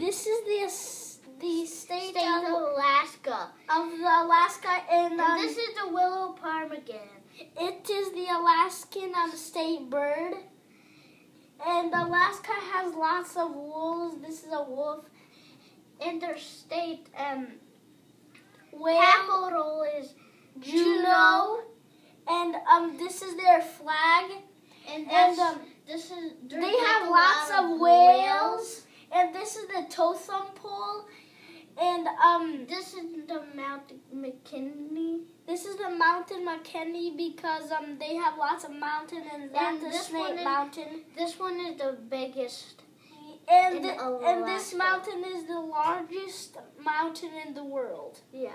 this is the the state, State of of, Alaska. of the Alaska, and, And um, this is the willow ptarmigan. it is the Alaskan um, state bird. And Alaska has lots of wolves. This is a wolf. Interstate and their state um, Whale, capital is Juneau, and um, this is their flag. And, And um, this is they have lots of and this is the Totem Pole, and um, This is the Mount McKinley. this is the Mountain McKinney because um, they have lots of mountain, and that's And the this Snake one is- Mountain. This one is the biggest. And the- and this mountain is the largest mountain in the world. Yeah.